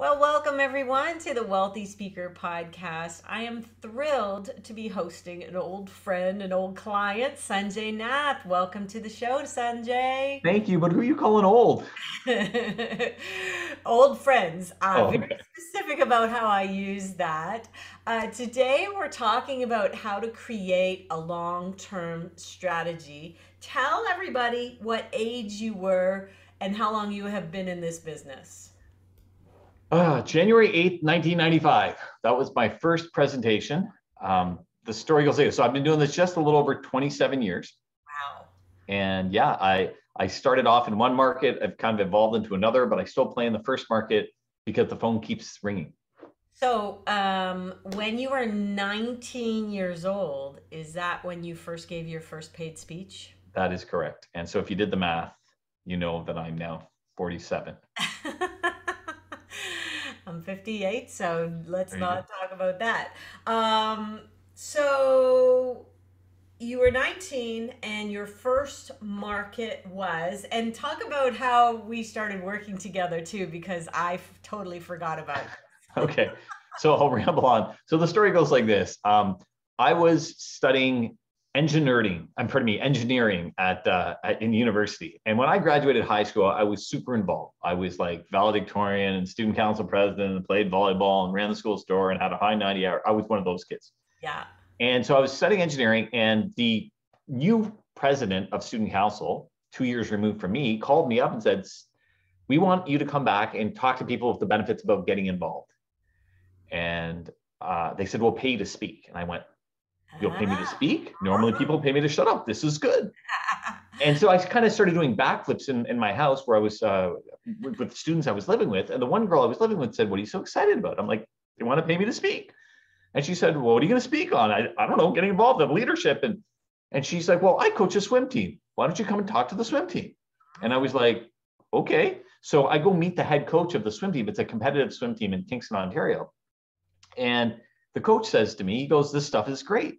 Well, welcome everyone to the Wealthy Speaker Podcast. I am thrilled to be hosting an old friend, an old client, Sunjay Nath. Welcome to the show, Sunjay. Thank you, but who are you calling old? old friends. I'm Oh, very specific about how I use that. Uh, today, we're talking about how to create a long term strategy. Tell everybody what age you were and how long you have been in this business. Ah, January 8th, 1995. That was my first presentation. Um, the story goes this. So I've been doing this just a little over 27 years. Wow. And yeah, I, I started off in one market. I've kind of evolved into another, but I still play in the first market because the phone keeps ringing. So, um, when you were 19 years old, is that when you first gave your first paid speech? That is correct. And so if you did the math, you know that I'm now 47. I'm 58, so let's not talk about that. Um, so you were 19 and your first market was, and talk about how we started working together too, because I f- totally forgot about it. okay so i'll ramble on so the story goes like this um, i was studying engineering i'm pardon me engineering at, uh, at in university and when i graduated high school i was super involved i was like valedictorian and student council president and played volleyball and ran the school store and had a high 90 hour i was one of those kids Yeah. and so i was studying engineering and the new president of student council two years removed from me called me up and said we want you to come back and talk to people with the benefits about getting involved and uh, they said, "We'll pay you to speak." And I went, "You'll pay me to speak? Normally, people pay me to shut up. This is good." And so I kind of started doing backflips in, in my house where I was uh, with, with the students I was living with. And the one girl I was living with said, "What are you so excited about?" I'm like, "They want to pay me to speak." And she said, "Well, what are you going to speak on?" I, I don't know, getting involved in leadership. And and she's like, "Well, I coach a swim team. Why don't you come and talk to the swim team?" And I was like, "Okay." So I go meet the head coach of the swim team. It's a competitive swim team in Kingston, Ontario. And the coach says to me, he goes, This stuff is great,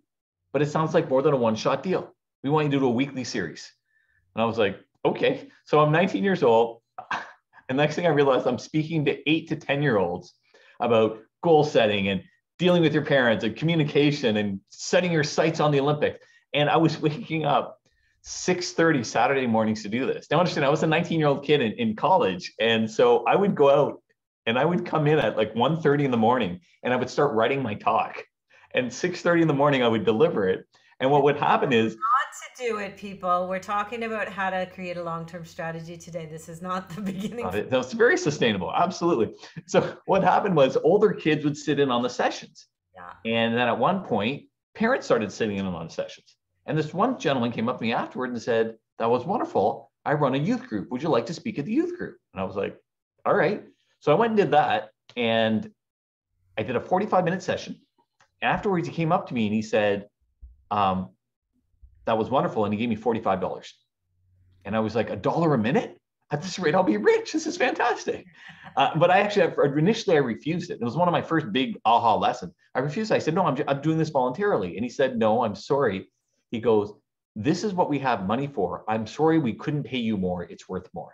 but it sounds like more than a one shot deal. We want you to do a weekly series. And I was like, Okay. So I'm 19 years old. And next thing I realized, I'm speaking to eight to 10 year olds about goal setting and dealing with your parents and communication and setting your sights on the Olympics. And I was waking up 6:30 Saturday mornings to do this. Now understand, I was a 19 year old kid in, in college. And so I would go out and I would come in at like 1:30 in the morning and I would start writing my talk. And 6:30 in the morning I would deliver it. And what would happen is Not to do it, people. We're talking about how to create a long term strategy today. This is not the beginning. uh, that's very sustainable. Absolutely. So what happened was older kids would sit in on the sessions. Yeah. And then at one point, parents started sitting in on the sessions. And this one gentleman came up to me afterward and said, That was wonderful. I run a youth group. Would you like to speak at the youth group? And I was like, All right. So I went and did that. And I did a 45 minute session. Afterwards, he came up to me and he said, um, That was wonderful. And he gave me $45. And I was like, A dollar a minute? At this rate, I'll be rich. This is fantastic. Uh, but I actually, initially, I refused it. It was one of my first big aha lessons. I refused. I said, No, I'm, ju- I'm doing this voluntarily. And he said, No, I'm sorry. He goes, This is what we have money for. I'm sorry we couldn't pay you more. It's worth more.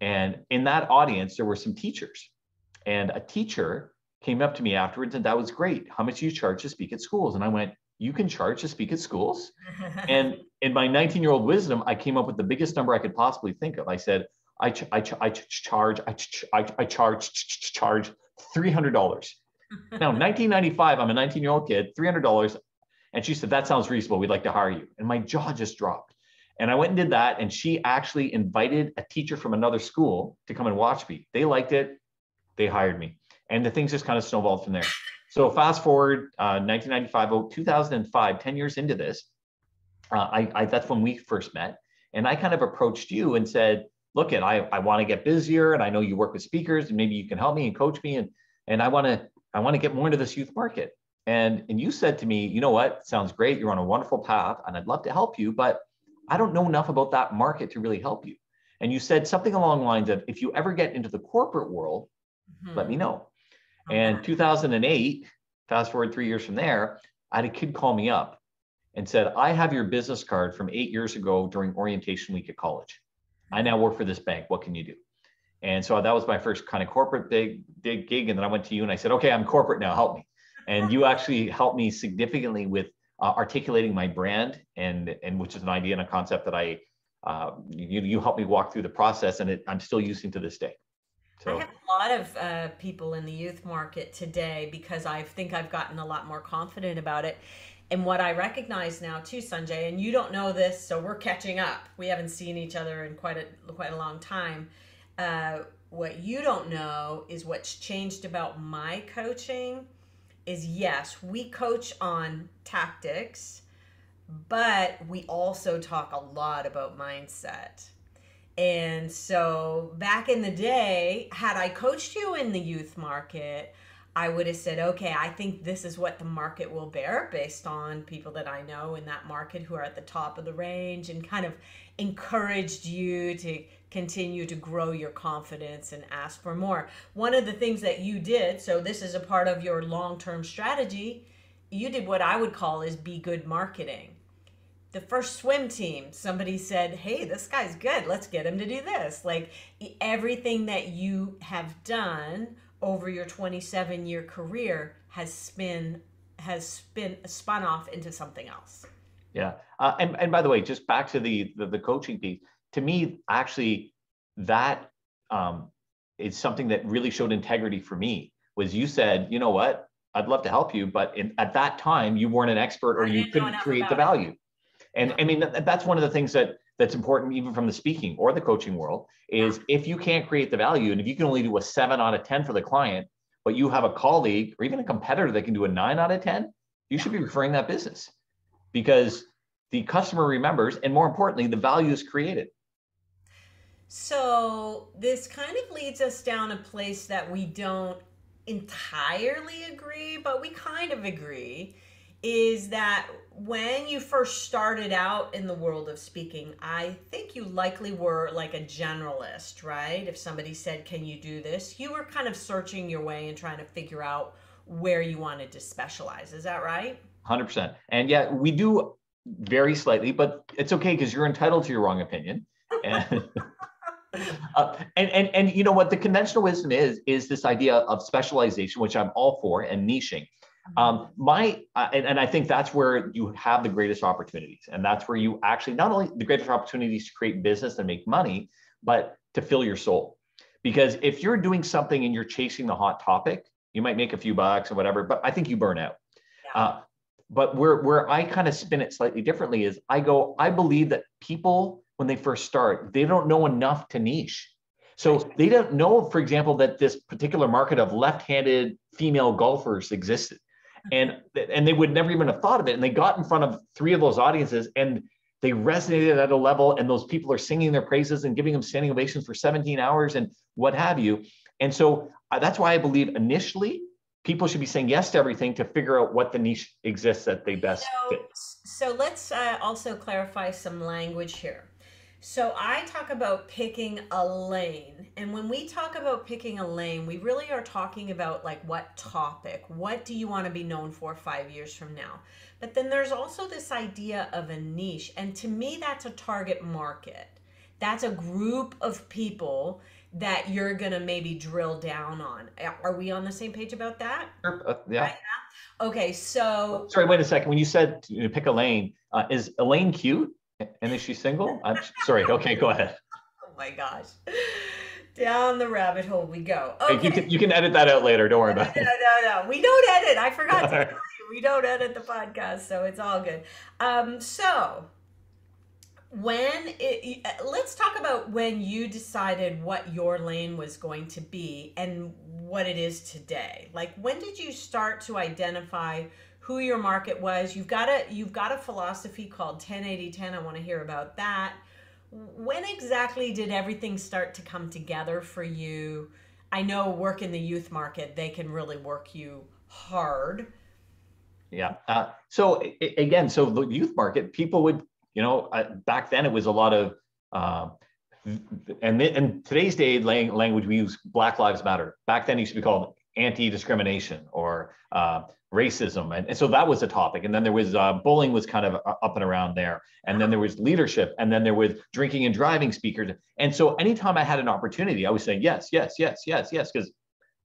And in that audience, there were some teachers. And a teacher came up to me afterwards, and that was great. How much do you charge to speak at schools? And I went, You can charge to speak at schools? And in my 19 year old wisdom, I came up with the biggest number I could possibly think of. I said, I, ch- I, ch- I ch- charge, I, I, I charge, ch- ch- charge $300. Now, 1995, I'm a 19 year old kid, $300. And she said, That sounds reasonable. We'd like to hire you. And my jaw just dropped. And I went and did that. And she actually invited a teacher from another school to come and watch me. They liked it. They hired me. And the things just kind of snowballed from there. So fast forward, uh, 1995, oh, 2005, 10 years into this, uh, I, I that's when we first met. And I kind of approached you and said, look, at I, I want to get busier and I know you work with speakers and maybe you can help me and coach me. And, and I want to, I want to get more into this youth market. And, and you said to me, you know what, sounds great. You're on a wonderful path and I'd love to help you, but I don't know enough about that market to really help you. And you said something along the lines of, if you ever get into the corporate world, let me know. And 2008, fast forward three years from there, I had a kid call me up and said, I have your business card from eight years ago during orientation week at college. I now work for this bank. What can you do? And so that was my first kind of corporate big, big gig. And then I went to you and I said, okay, I'm corporate now, help me. And you actually helped me significantly with uh, articulating my brand and, and which is an idea and a concept that I, uh, you, you helped me walk through the process and it, I'm still using to this day. So. Lot of uh, people in the youth market today because I think I've gotten a lot more confident about it. And what I recognize now too, Sunjay, and you don't know this, so we're catching up. We haven't seen each other in quite a quite a long time. Uh, what you don't know is what's changed about my coaching is yes, we coach on tactics, but we also talk a lot about mindset. And so back in the day, had I coached you in the youth market, I would have said, okay, I think this is what the market will bear based on people that I know in that market who are at the top of the range and kind of encouraged you to continue to grow your confidence and ask for more. One of the things that you did, so this is a part of your long term strategy, you did what I would call is be good marketing. The first swim team, somebody said, Hey, this guy's good. Let's get him to do this. Like everything that you have done over your 27 year career has spin has spin spun off into something else. Yeah. Uh, and, and by the way just back to the, the, the coaching piece to me actually that um, is something that really showed integrity for me was you said you know what? I'd love to help you but in, at that time you weren't an expert or you couldn't create the value and i mean that's one of the things that that's important even from the speaking or the coaching world is if you can't create the value and if you can only do a 7 out of 10 for the client but you have a colleague or even a competitor that can do a 9 out of 10 you should be referring that business. Because the customer remembers and more importantly the value is created. So this kind of leads us down a place that we don't entirely agree but we kind of agree is that when you first started out in the world of speaking, I think you likely were like a generalist, right? If somebody said, Can you do this? You were kind of searching your way and trying to figure out where you wanted to specialize. Is that right? 100%. And yeah, we do very slightly, but it's okay because you're entitled to your wrong opinion. And, uh, and, and, and you know what the conventional wisdom is, is this idea of specialization, which I'm all for, and niching. Um, my uh, and, and I think that's where you have the greatest opportunities, and that's where you actually not only the greatest opportunities to create business and make money, but to fill your soul. Because if you're doing something and you're chasing the hot topic, you might make a few bucks or whatever, but I think you burn out. Yeah. Uh, but where where I kind of spin it slightly differently is I go, I believe that people when they first start, they don't know enough to niche. So they don't know, for example, that this particular market of left-handed female golfers existed and and they would never even have thought of it. And they got in front of three of those audiences and they resonated at a level and those people are singing their praises and giving them standing ovations for 17 hours and what have you. And so uh, that's why i believe initially people should be saying yes to everything to figure out what the niche exists that they best so, fit. so let's uh, also clarify some language here so I talk about picking a lane. And when we talk about picking a lane, we really are talking about like what topic, what do you want to be known for 5 years from now? But then there's also this idea of a niche, and to me that's a target market. That's a group of people that you're going to maybe drill down on. Are we on the same page about that? Sure. Uh, yeah. Right okay, so Sorry, wait a second. When you said you know, pick a lane, uh, is Elaine cute? And is she single? I'm sorry. Okay, go ahead. Oh my gosh. Down the rabbit hole we go. Okay. Hey, you, can, you can edit that out later. Don't worry about it. No, no, no. We don't edit. I forgot to tell you. We don't edit the podcast, so it's all good. Um, so when it, let's talk about when you decided what your lane was going to be and what it is today. Like when did you start to identify who your market was. You've got a you've got a philosophy called 1080 10. I want to hear about that. When exactly did everything start to come together for you? I know work in the youth market, they can really work you hard. Yeah. Uh, so again, so the youth market, people would, you know, uh, back then it was a lot of, uh, and in today's day language we use Black Lives Matter. Back then it used to be called anti-discrimination or uh, racism and, and, so that was a topic and then there was uh, bullying was kind of uh, up and around there and then there was leadership and then there was drinking and driving speakers and so anytime i had an opportunity i was saying yes yes yes yes yes because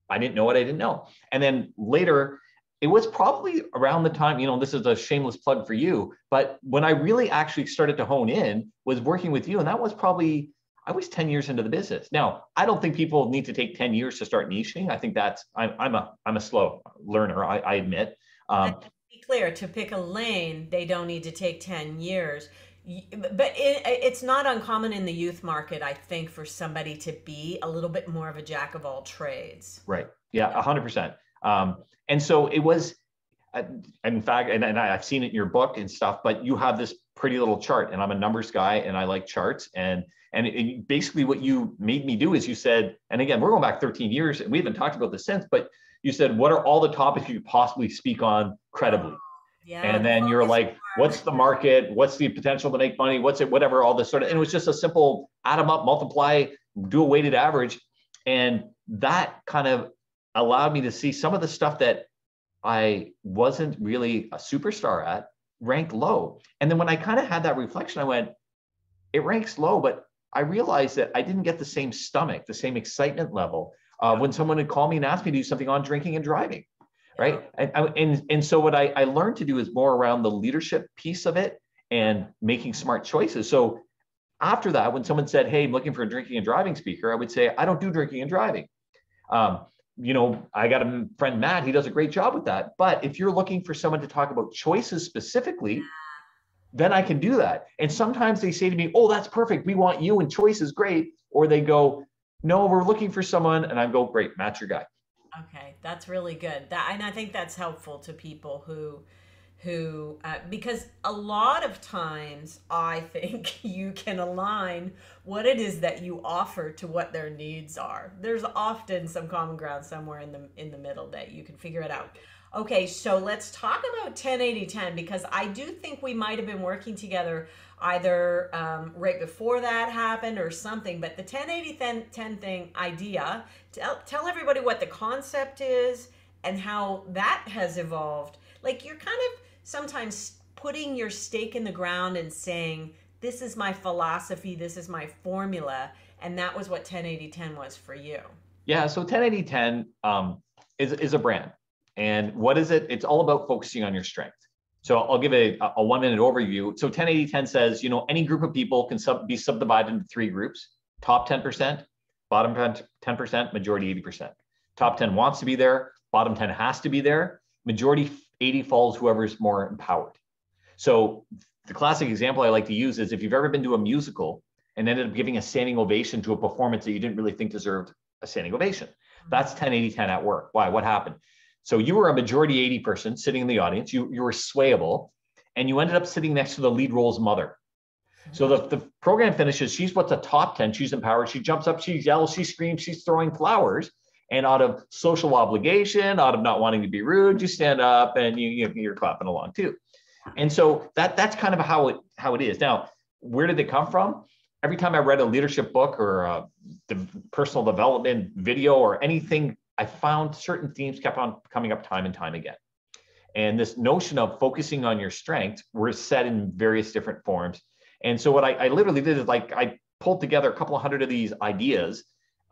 i didn't know what i didn't know and then later it was probably around the time you know this is a shameless plug for you but when i really actually started to hone in was working with you and that was probably I was 10 years into the business. Now, I don't think people need to take 10 years to start niching. I think that's I'm I'm a I'm a slow learner. I, I admit. Um, be clear to pick a lane, they don't need to take 10 years. But it, it's not uncommon in the youth market, I think, for somebody to be a little bit more of a jack of all trades. Right. Yeah, 100%. Um, and so it was, uh, in fact, and, and I've seen it in your book and stuff, but you have this pretty little chart, and I'm a numbers guy and I like charts. And and it, basically, what you made me do is you said, and again, we're going back 13 years, and we haven't talked about this since, but you said, what are all the topics you could possibly speak on credibly? Yeah, and then you're like, what's the market? What's the potential to make money? What's it? Whatever, all this sort of. And it was just a simple add them up, multiply, do a weighted average, and that kind of allowed me to see some of the stuff that I wasn't really a superstar at ranked low. And then when I kind of had that reflection, I went, it ranks low, but I realized that I didn't get the same stomach, the same excitement level uh, when someone would call me and ask me to do something on drinking and driving, right? And and and so what I, I learned to do is more around the leadership piece of it and making smart choices. So after that, when someone said, "Hey, I'm looking for a drinking and driving speaker," I would say, "I don't do drinking and driving." Um, you know, I got a friend Matt; he does a great job with that. But if you're looking for someone to talk about choices specifically, then I can do that. And sometimes they say to me, Oh, that's perfect. We want you and choice is great. Or they go, No, we're looking for someone. And I go, Great, Matt's your guy. Okay, that's really good. That and I think that's helpful to people who who uh, because a lot of times I think you can align what it is that you offer to what their needs are. There's often some common ground somewhere in the in the middle that you can figure it out. Okay, so let's talk about 1080 10 because I do think we might have been working together either um, right before that happened or something. But the 1080 10, 10 thing idea, tell, tell everybody what the concept is and how that has evolved. Like you're kind of sometimes putting your stake in the ground and saying, this is my philosophy, this is my formula. And that was what 1080 10 was for you. Yeah, so 1080 10 um, is, is a brand. And what is it? It's all about focusing on your strength. So I'll give a, a one minute overview. So 1080 10 says, you know, any group of people can sub, be subdivided into three groups top 10%, bottom 10%, majority 80%. Top 10 wants to be there, bottom 10 has to be there, majority 80 falls whoever's more empowered. So the classic example I like to use is if you've ever been to a musical and ended up giving a standing ovation to a performance that you didn't really think deserved a standing ovation. Mm-hmm. That's 1080 10 at work. Why? What happened? So you were a majority 80 person sitting in the audience. You, you were swayable, and you ended up sitting next to the lead role's mother. So the, the program finishes. She's what's a top 10. She's empowered. She jumps up, she yells, she screams, she's throwing flowers. And out of social obligation, out of not wanting to be rude, you stand up and you, you you're clapping along too. And so that that's kind of how it how it is. Now, where did it come from? Every time I read a leadership book or a personal development video or anything I found certain themes kept on coming up time and time again. And this notion of focusing on your strengths were set in various different forms. And so what I, I literally did is like I pulled together a couple hundred of these ideas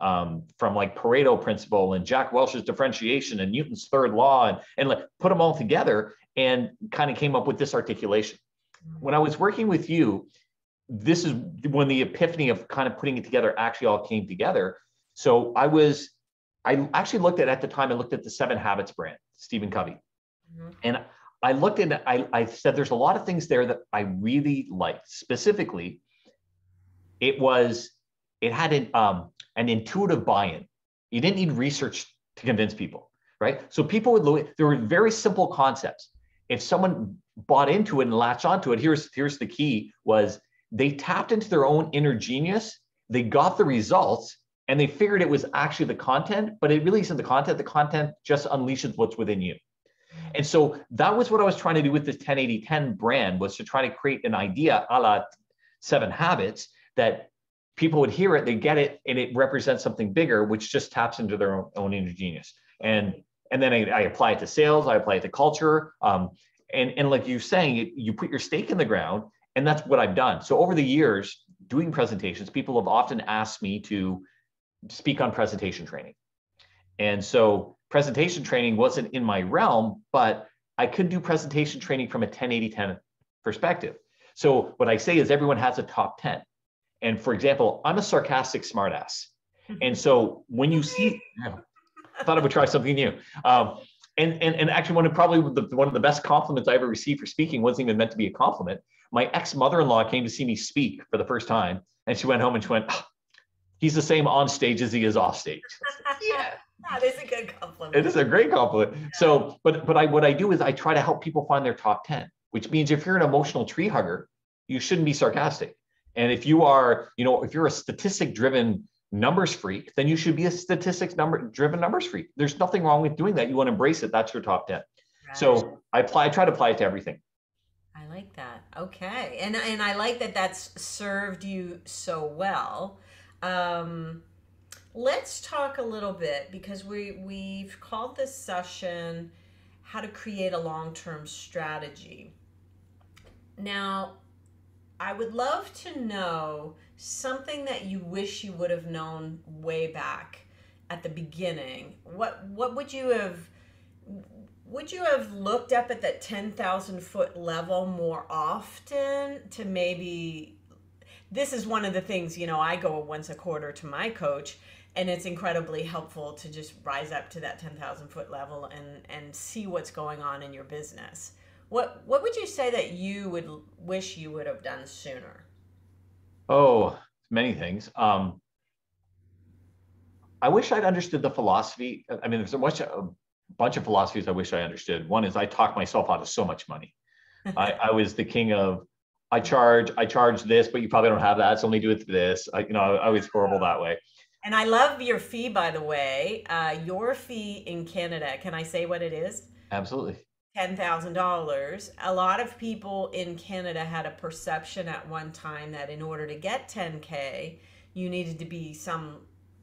um, from like Pareto principle and Jack Welch's differentiation and Newton's third law and, and like put them all together and kind of came up with this articulation. When I was working with you, this is when the epiphany of kind of putting it together actually all came together. So I was I actually looked at at the time. I looked at the Seven Habits brand, Stephen Covey, mm-hmm. and I looked at. I, I said there's a lot of things there that I really liked. Specifically, it was it had an um, an intuitive buy-in. You didn't need research to convince people, right? So people would. There were very simple concepts. If someone bought into it and latched onto it, here's here's the key: was they tapped into their own inner genius. They got the results and they figured it was actually the content, but it really isn't the content. The content just unleashes what's within you. And so that was what I was trying to do with this 1080-10 brand was to try to create an idea a la seven habits that people would hear it, they get it, and it represents something bigger, which just taps into their own, own inner genius. And and then I, I, apply it to sales, I apply it to culture. Um, and, and like you're saying, you put your stake in the ground, and that's what I've done. So over the years, doing presentations, people have often asked me to speak on presentation training. And so presentation training wasn't in my realm, but I could do presentation training from a 1080-10 perspective. So what I say is everyone has a top 10. And for example, I'm a sarcastic smartass. And so when you see, yeah, I thought I would try something new. Um, and, and, and actually one of probably the, one of the best compliments I ever received for speaking wasn't even meant to be a compliment. My ex mother-in-law came to see me speak for the first time. And she went home and she went, oh, he's the same on stage as he is off stage. yeah. That is a good compliment. It is a great compliment. Yeah. So, but but I what I do is I try to help people find their top 10, which means if you're an emotional tree hugger, you shouldn't be sarcastic. And if you are, you know, if you're a statistic driven numbers freak, then you should be a statistics number driven numbers freak. There's nothing wrong with doing that. You want to embrace it. That's your top 10. Right. So I apply, I try to apply it to everything. I like that. Okay. And, and I like that that's served you so well. Um, let's talk a little bit because we, we've called this session how to create a long-term strategy. Now, I would love to know something that you wish you would have known way back at the beginning. What what would you have would you have looked up at that 10,000 foot level more often to maybe this is one of the things, you know, I go once a quarter to my coach and it's incredibly helpful to just rise up to that 10,000 foot level and and see what's going on in your business. What what would you say that you would wish you would have done sooner? Oh, many things. Um, I wish I'd understood the philosophy. I mean, there's a bunch of, a bunch of philosophies I wish I understood. One is I talked myself out of so much money. I, I was the king of I charge I charge this, but you probably don't have that, so only do it this. I, you know, I, I was horrible that way. And I love your fee, by the way. Uh, your fee in Canada. Can I say what it is? Absolutely. $10,000. A lot of people in Canada had a perception at one time that in order to get 10K, you needed to be some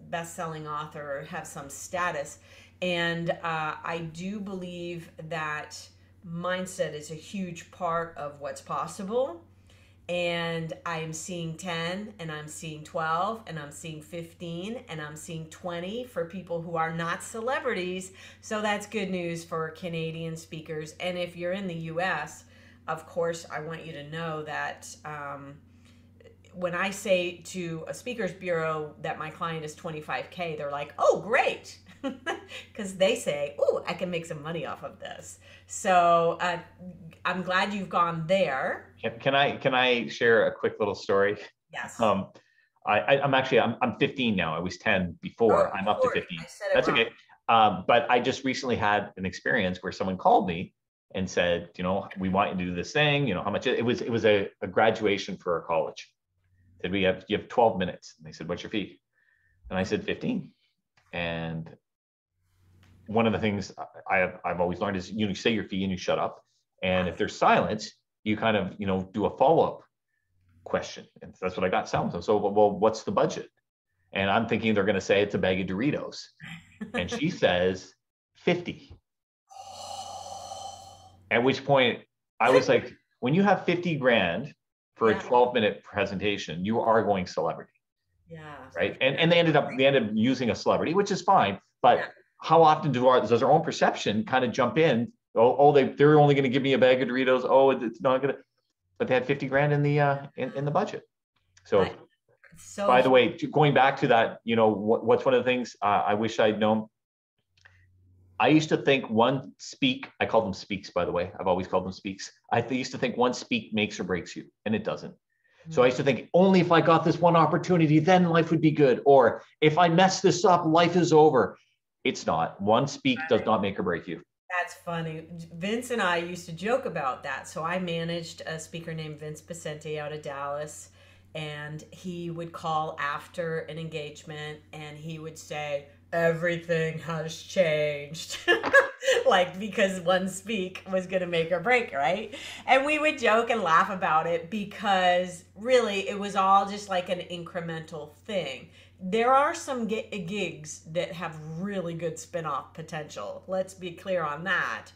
best selling author or have some status. And uh, I do believe that mindset is a huge part of what's possible and I'm seeing 10 and I'm seeing 12 and I'm seeing 15 and I'm seeing 20 for people who are not celebrities. So that's good news for Canadian speakers. And if you're in the US, of course, I want you to know that um, when I say to a speakers bureau that my client is 25K, they're like, oh, great. Because they say, oh, I can make some money off of this. So uh, I'm glad you've gone there. Can, can, I can I share a quick little story? Yes. Um, I, am actually I'm I'm 15 now. I was 10 before. Oh, I'm up to 15. That's wrong. okay. Um, but I just recently had an experience where someone called me and said, you know, we want you to do this thing. You know, how much it, it was. It was a, a graduation for a college. Said we have you have 12 minutes. And they said, what's your fee? And I said 15. And one of the things I have I've always learned is you say your fee and you shut up. And if there's silence, you kind of you know do a follow up question, and that's what I got selling. So, well, what's the budget? And I'm thinking they're going to say it's a bag of Doritos, and she says fifty. At which point I was like, when you have fifty grand for yeah. a 12 minute presentation, you are going celebrity. Yeah. Right. And and they ended up they ended up using a celebrity, which is fine. But yeah how often do our does our own perception kind of jump in? Oh, oh, they they're only going to give me a bag of Doritos. Oh, it's not going to. But they had fifty grand in the uh, in, in the budget. So, so by the way, going back to that, you know, what, what's one of the things uh, I wish I'd known. I used to think one speak. I call them speaks, by the way. I've always called them speaks. I used to think one speak makes or breaks you, and it doesn't. So I used to think only if I got this one opportunity, then life would be good. Or if I mess this up, life is over. It's not. One speak does not make or break you. That's funny. Vince and I used to joke about that. So I managed a speaker named Vince Poscente out of Dallas, and he would call after an engagement and he would say, Everything has changed. like because one speak was going to make or break, right? And we would joke and laugh about it because really it was all just like an incremental thing there are some gigs that have really good spin-off potential. Let's be clear on that.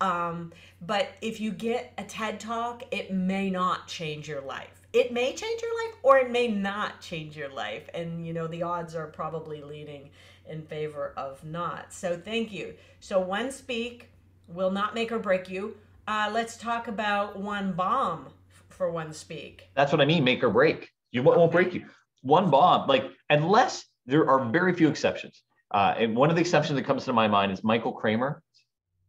Um, but if you get a TED talk, it may not change your life. It may change your life or it may not change your life. And, you know, the odds are probably leaning in favor of not. So thank you. So one speak will not make or break you. Uh, let's talk about one bomb for one speak. That's what I mean, make or break. You won't break you. One bomb, like unless there are very few exceptions. Uh, and one of the exceptions that comes to my mind is Michael Kramer,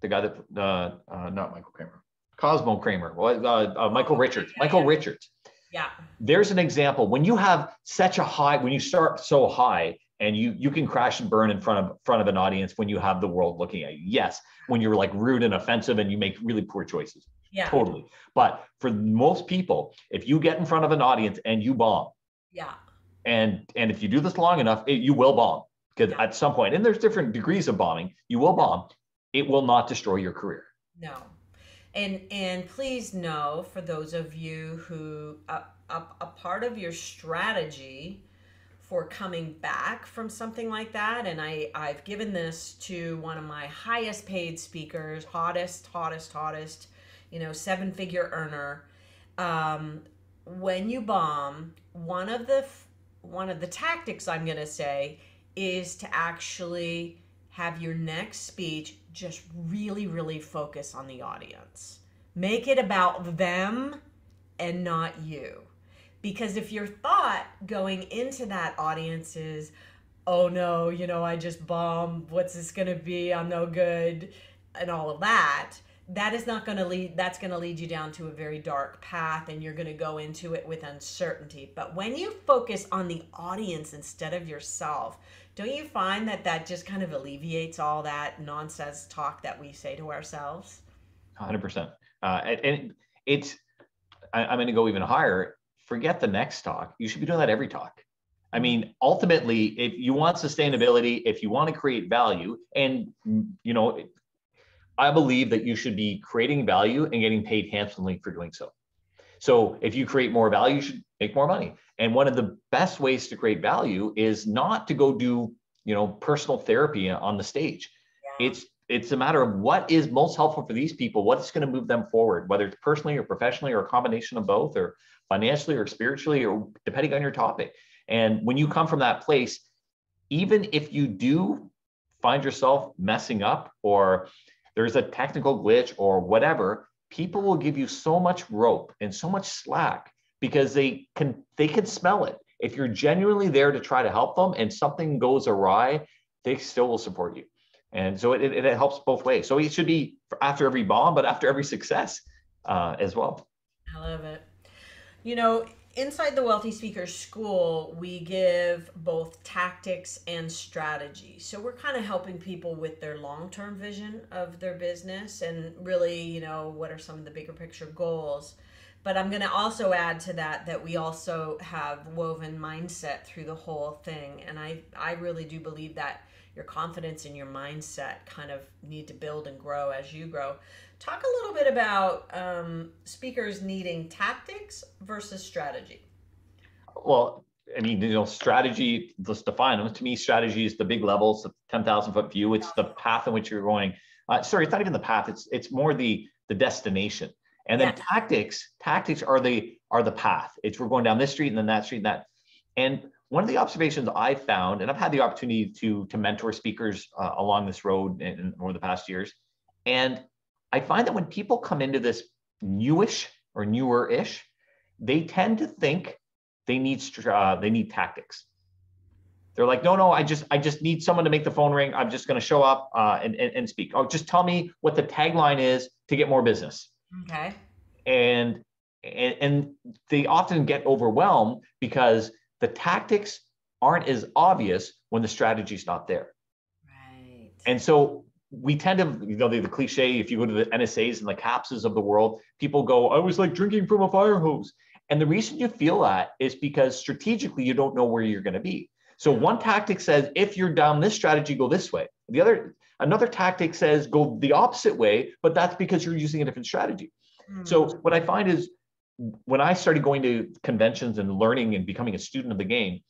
the guy that uh, uh, not Michael Kramer, Cosmo Kramer, uh, uh, Michael Richards, Michael Richards. Yeah. There's an example when you have such a high, when you start so high, and you you can crash and burn in front of front of an audience when you have the world looking at you. Yes, when you're like rude and offensive and you make really poor choices. Yeah. Totally. But for most people, if you get in front of an audience and you bomb, yeah. And and if you do this long enough, it, you will bomb because yeah. at some point, and there's different degrees of bombing, you will bomb. It will not destroy your career. No. And and please know for those of you who a, a, a part of your strategy for coming back from something like that and I I've given this to one of my highest paid speakers, hottest, hottest, hottest, you know, seven figure earner. Um, when you bomb, one of the one of the tactics I'm going to say is to actually have your next speech just really really focus on the audience. Make it about them and not you. Because if your thought going into that audience is, oh no, you know, I just bombed, what's this to be? I'm no good, and all of that, that is not to lead that's to lead you down to a very dark path and you're to go into it with uncertainty. But when you focus on the audience instead of yourself don't you find that that just kind of alleviates all that nonsense talk that we say to ourselves? 100% uh, and, and it's I, i'm going to go even higher forget the next talk you should be doing that every talk I mean, ultimately, if you want sustainability, if you want to create value, and you know, I believe that you should be creating value and getting paid handsomely for doing so. So if you create more value, you should make more money. And one of the best ways to create value is not to go do, you know, personal therapy on the stage. Yeah. It's it's a matter of what is most helpful for these people, what's going to move them forward, whether it's personally or professionally or a combination of both or financially or spiritually or depending on your topic. And when you come from that place, even if you do find yourself messing up or there's a technical glitch or whatever, people will give you so much rope and so much slack because they can they can smell it. If you're genuinely there to try to help them and something goes awry, they still will support you. And so it, it, it helps both ways. So it should be after every bomb, but after every success uh, as well. I love it. You know, inside the Wealthy Speakers School, we give both tactics and strategy. So we're kind of helping people with their long term vision of their business and really, you know, what are some of the bigger picture goals. But I'm going to also add to that that we also have woven mindset through the whole thing. And I, I really do believe that your confidence and your mindset kind of need to build and grow as you grow. Talk a little bit about um, speakers needing tactics versus strategy. Well, I mean, you know, strategy, let's define them. To me, strategy is the big levels, the 10,000 foot view. It's the path in which you're going. Uh, sorry, it's not even the path. It's, it's more the, the destination. And then yeah. tactics, tactics are the, are the path. It's we're going down this street and then that street and that. And one of the observations I found, and I've had the opportunity to, to mentor speakers uh, along this road in, in, over the past years. And I find that when people come into this newish or newer-ish, they tend to think they need uh, they need tactics. They're like, no, no, I just I just need someone to make the phone ring. I'm just going to show up uh, and, and and speak. Oh, just tell me what the tagline is to get more business. Okay. And and, and they often get overwhelmed because the tactics aren't as obvious when the strategy's not there. Right. And so we tend to, you know, the, the, cliche, if you go to the NSAs and the CAPSs of the world, people go, I was like drinking from a fire hose. And the reason you feel that is because strategically you don't know where you're going to be. So one tactic says, if you're down this strategy, go this way. The other, another tactic says, go the opposite way, but that's because you're using a different strategy. Mm-hmm. So what I find is when I started going to conventions and learning and becoming a student of the game,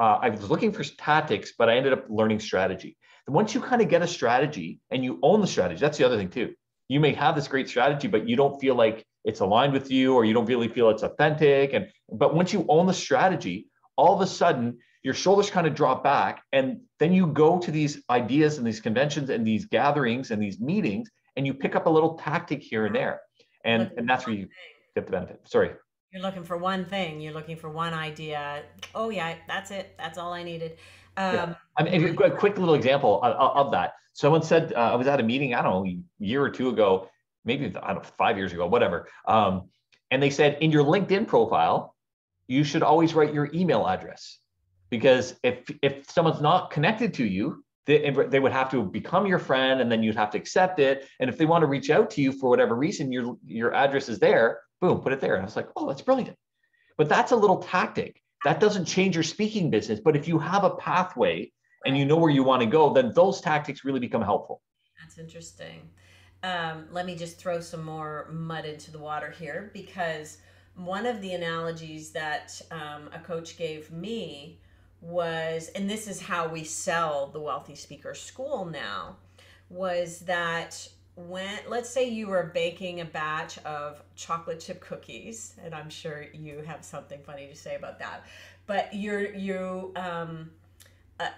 uh, I was looking for tactics, but I ended up learning strategy. Once you kind of get a strategy and you own the strategy, that's the other thing too. You may have this great strategy, but you don't feel like it's aligned with you, or you don't really feel it's authentic. And but once you own the strategy, all of a sudden your shoulders kind of drop back, and then you go to these ideas and these conventions and these gatherings and these meetings, and you pick up a little tactic here and there, and and that's where you get the benefit. Sorry. You're looking for one thing. You're looking for one idea. Oh yeah, that's it. That's all I needed. Um, yeah. I mean, a quick little example of, of that. Someone said uh, I was at a meeting. I don't know, a year or two ago, maybe I don't know, five years ago, whatever. Um, and they said in your LinkedIn profile, you should always write your email address because if if someone's not connected to you, they, they would have to become your friend, and then you'd have to accept it. And if they want to reach out to you for whatever reason, your your address is there boom, put it there. And I was like, oh, that's brilliant. But that's a little tactic. That doesn't change your speaking business. But if you have a pathway and you know where you want to go, then those tactics really become helpful. That's interesting. Um, let me just throw some more mud into the water here because one of the analogies that um, a coach gave me was, and this is how we sell the Wealthy Speaker School now, was that when let's say you were baking a batch of chocolate chip cookies and i'm sure you have something funny to say about that but you're you um uh,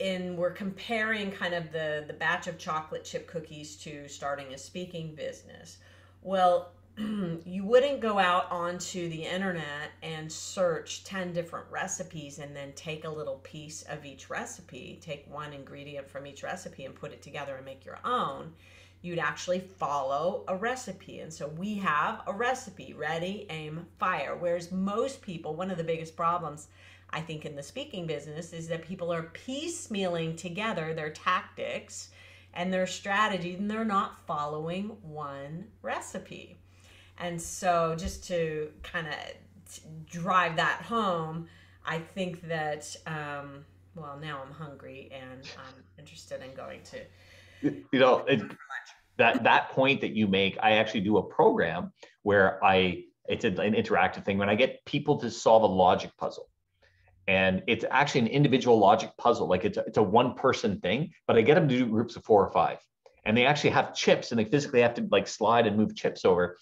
and we're comparing kind of the the batch of chocolate chip cookies to starting a speaking business well you wouldn't go out onto the internet and search 10 different recipes and then take a little piece of each recipe take one ingredient from each recipe and put it together and make your own you'd actually follow a recipe. And so we have a recipe ready, aim, fire. Whereas most people, one of the biggest problems I think in the speaking business is that people are piecemealing together their tactics and their strategy and they're not following one recipe. And so just to kind of drive that home, I think that, um, well, now I'm hungry and I'm interested in going to you know it, that that point that you make i actually do a program where i it's an interactive thing when i get people to solve a logic puzzle. And it's actually an individual logic puzzle like it's a, it's a one person thing but i get them to do groups of four or five. And they actually have chips and they physically have to like slide and move chips over.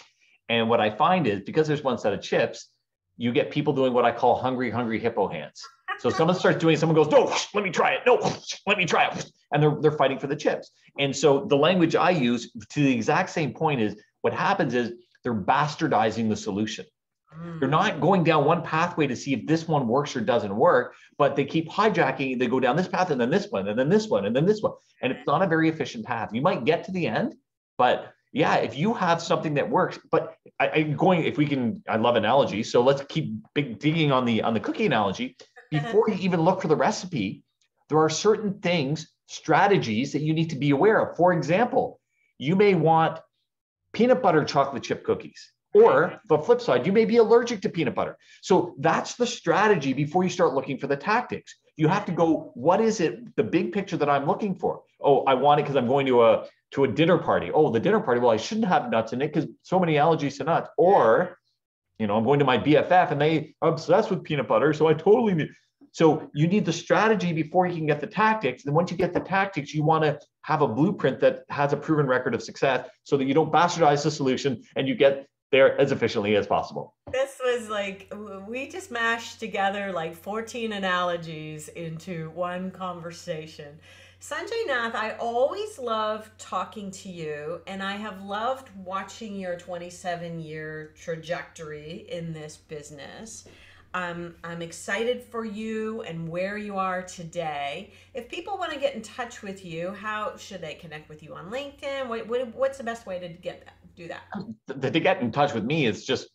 And what i find is because there's one set of chips you get people doing what i call hungry hungry hippo hands so someone starts doing, someone goes, no, let me try it. No, let me try it. And they're, they're fighting for the chips. And so the language I use to the exact same point is what happens is they're bastardizing the solution. They're mm. not going down one pathway to see if this one works or doesn't work, but they keep hijacking. They go down this path and then this one and then this one and then this one. And it's not a very efficient path. You might get to the end, but yeah, if you have something that works, but I, I going if we can, I love analogies. So let's keep big digging on the on the cookie analogy before you even look for the recipe, there are certain things, strategies that you need to be aware of. For example, you may want peanut butter chocolate chip cookies. Or the flip side, you may be allergic to peanut butter. So that's the strategy before you start looking for the tactics. You have to go, what is it, the big picture that I'm looking for? Oh, I want it because I'm going to a to a dinner party. Oh, the dinner party. Well, I shouldn't have nuts in it because so many allergies to nuts. Or you know, I'm going to my BFF and they are obsessed with peanut butter. So I totally need. So you need the strategy before you can get the tactics. And once you get the tactics, you want to have a blueprint that has a proven record of success so that you don't bastardize the solution and you get there as efficiently as possible. This was like, we just mashed together like 14 analogies into one conversation. Sunjay Nath, I always love talking to you, and I have loved watching your 27 year trajectory in this business. Um, I'm excited for you and where you are today. If people want to get in touch with you, how should they connect with you on LinkedIn? What, what, what's the best way to get that, do that? To, to get in touch with me is just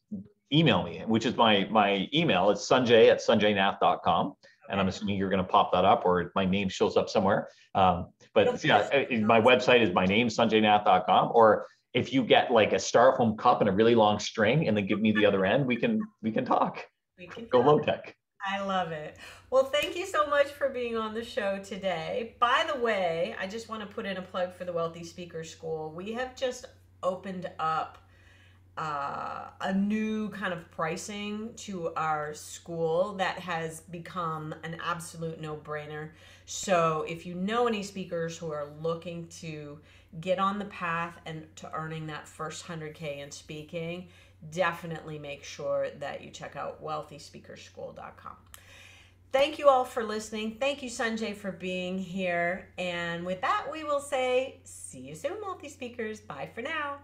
email me, which is my my email. It's sunjay at sunjaynath.com and I'm assuming you're going to pop that up or my name shows up somewhere. Um, but yeah, uh, my website is my name, sunjaynath.com. Or if you get like a styrofoam cup and a really long string and then give me the other end, we can we can talk. We can go low tech. I love it. Well, thank you so much for being on the show today. By the way, I just want to put in a plug for the Wealthy Speaker School. We have just opened up uh, a new kind of pricing to our school that has become an absolute no brainer. So, if you know any speakers who are looking to get on the path and to earning that first 100K in speaking, definitely make sure that you check out wealthyspeakerschool.com. Thank you all for listening. Thank you, Sunjay, for being here. And with that, we will say, see you soon, multi speakers. Bye for now.